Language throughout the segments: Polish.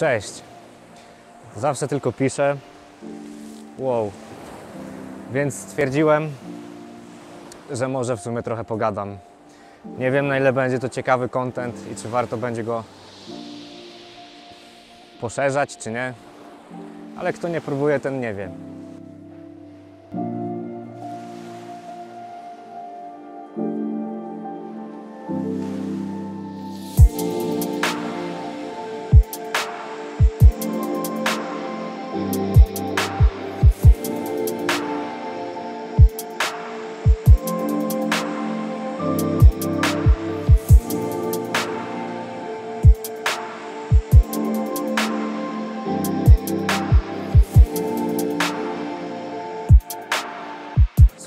Cześć. Zawsze tylko piszę. Wow. Więc stwierdziłem, że może w sumie trochę pogadam. Nie wiem na ile będzie to ciekawy content i czy warto będzie go poszerzać, czy nie. Ale kto nie próbuje, ten nie wie.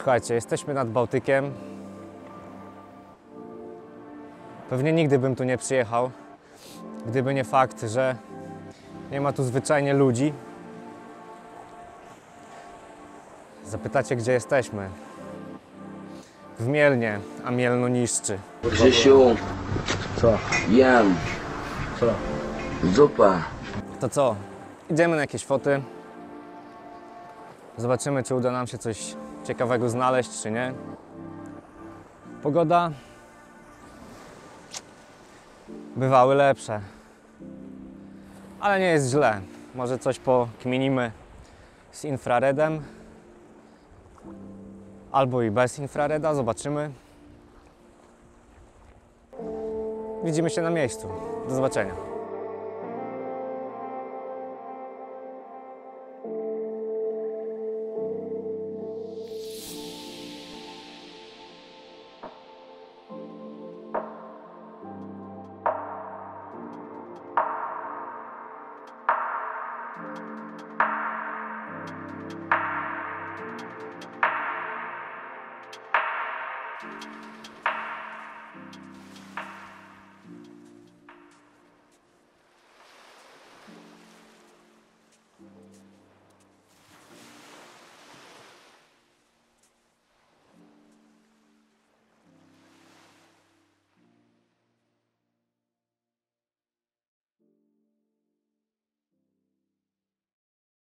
Słuchajcie, jesteśmy nad Bałtykiem. Pewnie nigdy bym tu nie przyjechał, gdyby nie fakt, że nie ma tu zwyczajnie ludzi. Zapytacie, gdzie jesteśmy? W Mielnie, a Mielno niszczy. Grzesiu, Co? Jan, Co? zupa. To co? Idziemy na jakieś foty. Zobaczymy, czy uda nam się coś ciekawego znaleźć, czy nie. Pogoda bywały lepsze, ale nie jest źle. Może coś pokminimy z infraredem albo i bez infrareda, zobaczymy. Widzimy się na miejscu. Do zobaczenia.